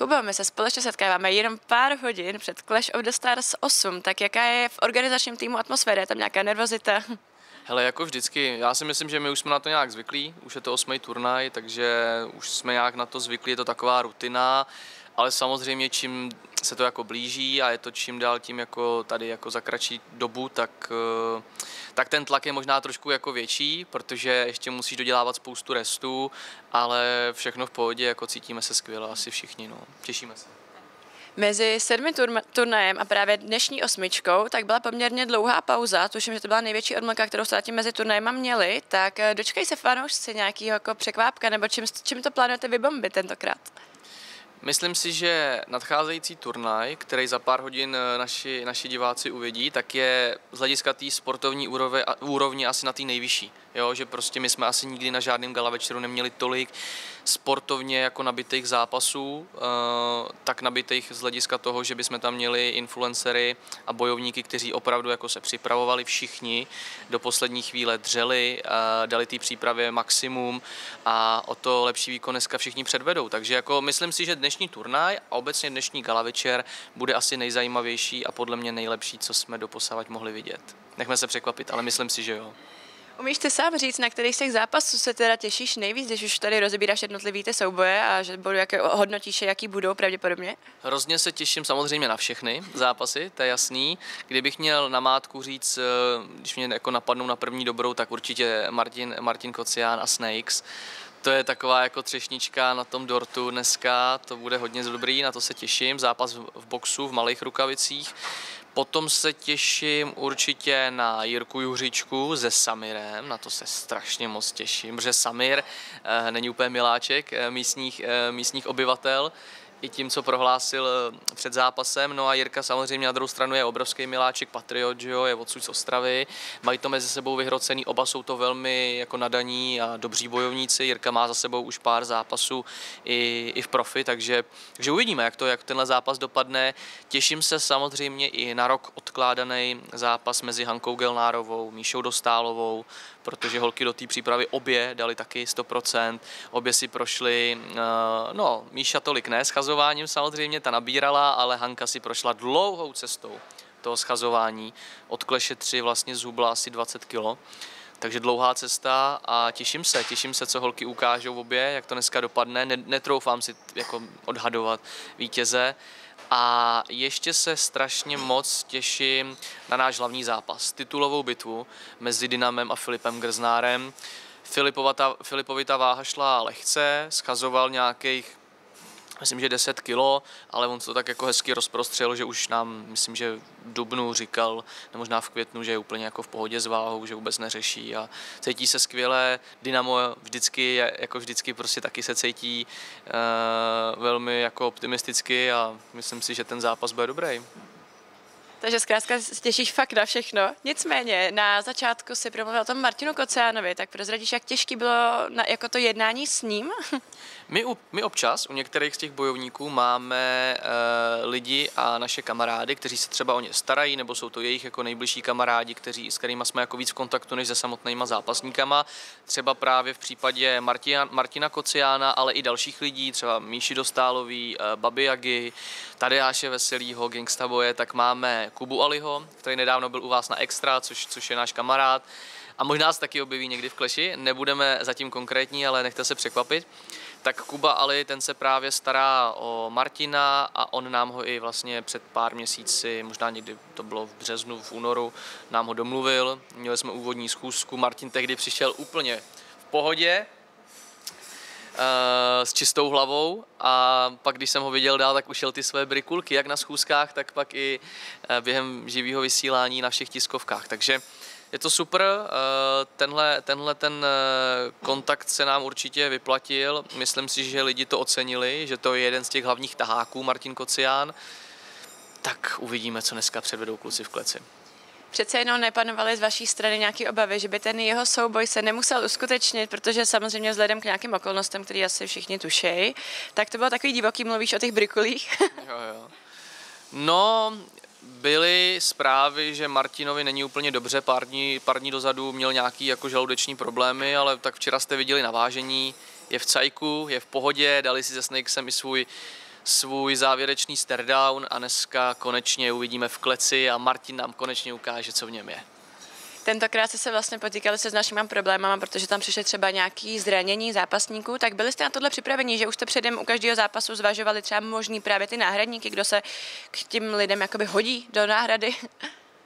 Kubo, my se společně setkáváme jenom pár hodin před Clash of the Stars 8, tak jaká je v organizačním týmu atmosféra? Je tam nějaká nervozita? Hele, jako vždycky, já si myslím, že my už jsme na to nějak zvyklí, už je to osmý turnaj, takže už jsme nějak na to zvyklí, je to taková rutina, ale samozřejmě čím se to jako blíží a je to čím dál tím jako tady jako za kratší dobu, tak, eh, tak ten tlak je možná trošku jako větší, protože ještě musíš dodělávat spoustu restů, ale všechno v pohodě, jako cítíme se skvěle asi všichni, no. těšíme se. Mezi sedmi turnajem a právě dnešní osmičkou, tak byla poměrně dlouhá pauza, tuším, že to byla největší odmlka, kterou se zatím mezi turnajem měli, tak eh, dočkej se fanoušci nějakého jako překvápka, nebo čím, čím to plánujete vybombit tentokrát? Myslím si, že nadcházející turnaj, který za pár hodin eh, naši, naši diváci uvidí, tak je z hlediska té sportovní úrovně, úrovně asi na té nejvyšší. Jo, že prostě my jsme asi nikdy na žádném gala večeru neměli tolik sportovně jako nabitých zápasů, eh, tak nabitých z hlediska toho, že bychom tam měli influencery a bojovníky, kteří opravdu jako se připravovali všichni, do poslední chvíle dřeli, eh, dali té přípravě maximum a o to lepší výkon dneska všichni předvedou. Takže jako myslím si, že dnešní turnaj a obecně dnešní gala večer bude asi nejzajímavější a podle mě nejlepší, co jsme doposavať mohli vidět. Nechme se překvapit, ale myslím si, že jo. Umíš ty sám říct, na kterých z těch zápasů se teda těšíš nejvíc, když už tady rozebíráš jednotlivý ty souboje a že budu jaké hodnotíš, jaký budou pravděpodobně? Hrozně se těším samozřejmě na všechny zápasy, to je jasný. Kdybych měl na mátku říct, eh, když mě jako napadnou na první dobrou, tak určitě Martin, Martin Kocián a Snakes. To je taková jako třešnička na tom dortu dneska, to bude hodně dobrý, na to se těším. Zápas v boxu v malých rukavicích. Potom se těším určitě na Jirku Juřičku se Samirem, na to se strašně moc těším, protože Samir e, není úplně miláček e, místních, e, místních obyvatel, i tím, co prohlásil eh, před zápasem. No a Jirka samozřejmě na druhou stranu je obrovský miláček, patriot, že jo, je odsud z Ostravy. Mají to mezi sebou vyhrocený, oba jsou to velmi jako nadaní a dobří bojovníci. Jirka má za sebou už pár zápasů i, i v profi, takže, takže uvidíme, jak to, jak tenhle zápas dopadne. Těším se samozřejmě i na rok odkládaný zápas mezi Hankou Gelnárovou, Míšou Dostálovou, protože holky do té přípravy obě dali taky 100%, obě si prošly, eh, no Míša tolik ne, schazováním samozřejmě, ta nabírala, ale Hanka si prošla dlouhou cestou toho schazování. Od kleše 3 vlastně zhubla asi 20 kg. Takže dlouhá cesta a těším se, těším se, co holky ukážou obě, jak to dneska dopadne. Netroufám si jako odhadovat vítěze. A ještě se strašně moc těším na náš hlavní zápas, titulovou bitvu mezi Dynamem a Filipem Grznárem. Filipova ta, Filipovi ta váha šla lehce, schazoval nějakých myslím, že 10 kilo, ale on to tak jako hezky rozprostřel, že už nám, myslím, že v dubnu říkal, nebo možná v květnu, že je úplně jako v pohodě s váhou, že vůbec neřeší a cítí se skvěle. Dynamo vždycky, jako vždycky prostě taky se cítí uh, velmi jako optimisticky a myslím si, že ten zápas bude dobrý. Takže zkrátka těšíš fakt na všechno. Nicméně, na začátku si promluvil o tom Martinu Kociánovi, tak prozradíš, jak těžký bylo na, jako to jednání s ním? My, u, my občas u některých z těch bojovníků máme e, lidi a naše kamarády, kteří se třeba o ně starají, nebo jsou to jejich jako nejbližší kamarádi, kteří, s kterými jsme jako víc v kontaktu než se samotnýma zápasníkama. Třeba právě v případě Martina, Martina Kociána, ale i dalších lidí, třeba Míši Dostálový, e, Babi Jagi, Tadeáše Veselýho, Gangsta Boje, tak máme Kubu Aliho, který nedávno byl u vás na Extra, což, což je náš kamarád. A možná se taky objeví někdy v kleši, nebudeme zatím konkrétní, ale nechte se překvapit. Tak Kuba Ali, ten se právě stará o Martina a on nám ho i vlastně před pár měsíci, možná někdy to bylo v březnu, v únoru, nám ho domluvil. Měli jsme úvodní schůzku, Martin tehdy přišel úplně v pohodě, s čistou hlavou a pak, když jsem ho viděl dál, tak ušel ty své brikulky, jak na schůzkách, tak pak i eh, během živého vysílání na všech tiskovkách. Takže je to super, eh, tenhle, tenhle ten eh, kontakt se nám určitě vyplatil, myslím si, že lidi to ocenili, že to je jeden z těch hlavních taháků Martin Kocián, tak uvidíme, co dneska předvedou kluci v kleci. Přece jenom nepanovaly z vaší strany nějaké obavy, že by ten jeho souboj se nemusel uskutečnit, protože samozřejmě vzhledem k nějakým okolnostem, které asi všichni tušejí, tak to bylo takový divoký, mluvíš o těch brikulích. jo, jo. No, byly zprávy, že Martinovi není úplně dobře, pár dní, pár dní dozadu měl nějaký jako žaludeční problémy, ale tak včera jste viděli navážení, je v cajku, je v pohodě, dali si se Snakesem i svůj svůj závěrečný down a dneska konečně uvidíme v kleci a Martin nám konečně ukáže, co v něm je. Tentokrát jste se vlastně potýkali se s našimi problémy, protože tam přišly třeba nějaké zranění zápasníků, tak byli jste na tohle připraveni, že už jste předem u každého zápasu zvažovali třeba možný právě ty náhradníky, kdo se k těm lidem jakoby hodí do náhrady?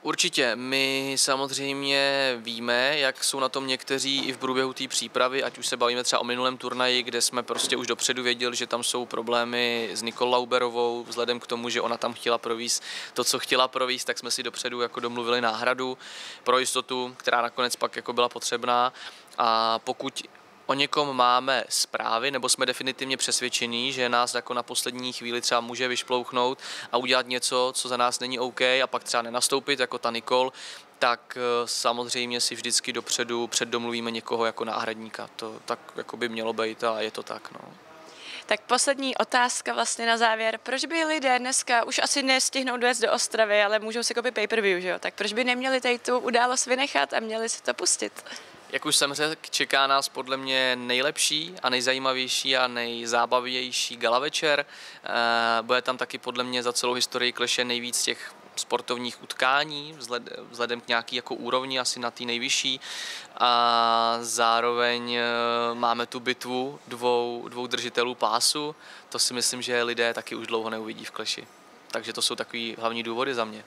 Určitě, my samozřejmě víme, jak jsou na tom někteří i v průběhu té přípravy, ať už se bavíme třeba o minulém turnaji, kde jsme prostě už dopředu věděli, že tam jsou problémy s Nikol Lauberovou, vzhledem k tomu, že ona tam chtěla províst to, co chtěla províst, tak jsme si dopředu jako domluvili náhradu pro jistotu, která nakonec pak jako byla potřebná. A pokud o někom máme zprávy, nebo jsme definitivně přesvědčení, že nás jako na poslední chvíli třeba může vyšplouchnout a udělat něco, co za nás není OK a pak třeba nenastoupit, jako ta Nikol, tak eh, samozřejmě si vždycky dopředu předdomluvíme někoho jako náhradníka. To tak jako by mělo být a je to tak. No. Tak poslední otázka vlastně na závěr. Proč by lidé dneska už asi nestihnou dojet do Ostravy, ale můžou si koupit pay-per-view, že jo? Tak proč by neměli tady tu událost vynechat a měli si to pustit? Jak už jsem řekl, čeká nás podle mě nejlepší a nejzajímavější a nejzábavější gala večer. Eh, bude tam taky podle mě za celou historii kleše nejvíc těch sportovních utkání, vzhledem k nějaký jako úrovni, asi na té nejvyšší. A zároveň eh, máme tu bitvu dvou, dvou držitelů pásu. To si myslím, že lidé taky už dlouho neuvidí v kleši. Takže to jsou takový hlavní důvody za mě.